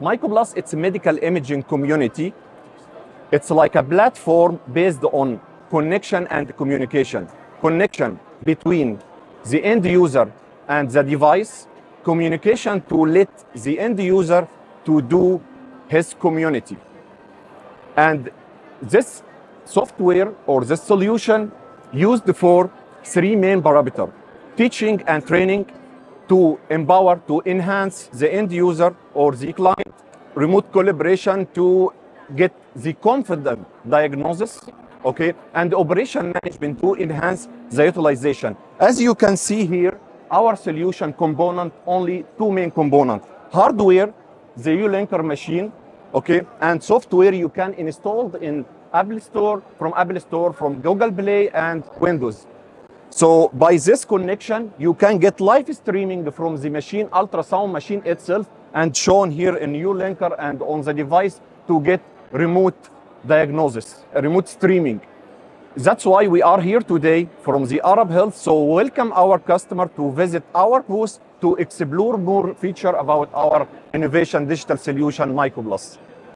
MiCo+, it's a medical imaging community. It's like a platform based on connection and communication. Connection between the end user and the device, communication to let the end user to do his community. And this software or this solution used for three main parameters teaching and training to empower, to enhance the end user or the client, remote collaboration to get the confident diagnosis, okay, and operation management to enhance the utilization. As you can see here, our solution component only two main components hardware, the U-Linker machine, okay, and software you can install in Apple Store, from Apple Store, from Google Play and Windows. So by this connection, you can get live streaming from the machine, ultrasound machine itself, and shown here in U-Linker and on the device to get remote diagnosis, remote streaming. That's why we are here today from the Arab Health. So welcome our customer to visit our booth to explore more feature about our innovation digital solution, MiCo+.